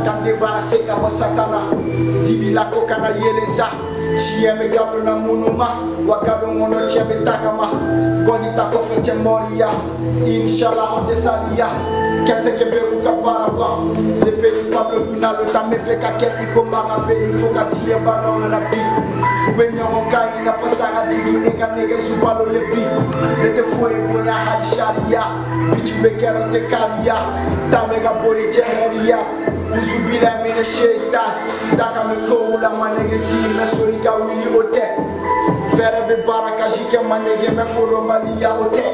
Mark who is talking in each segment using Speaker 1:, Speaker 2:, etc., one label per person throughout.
Speaker 1: Satan débarrassé kava satana dibilako kana yelesa chieme gabrona munuma wakalongono chieme takama kodita kofete moria inshallah on tesalia kateke beruka baraba zepeni pablo kunalo tamefeka ke ikomara beni fokatie banona na bibi Venyawan kani na pasanga dini Neka nega zubalo ye biku Nete fwe wona hadisharia Bichi vekera te karia Tamega bori jeheria Uzubila mene sheita Daka me koula manege zina Sori ka wili ote Fere be baraka jike manege me koro malia ote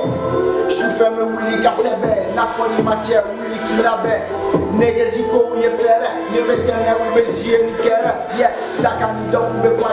Speaker 1: Shufe me wili kasebe Na fori matye wili kilabe Nege ziko uye fere Ye betene ube ziye nikere Yeah,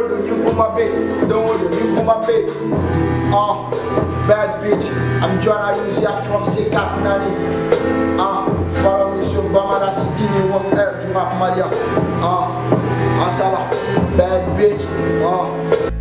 Speaker 1: want them, you put my bait. Don't want them, you put my bait. Ah, uh, bad bitch. I'm John to from sick up nanny. Ah, follow me so bamana city, you want air to have Maria. Ah, uh, asala, bad bitch. Ah. Uh.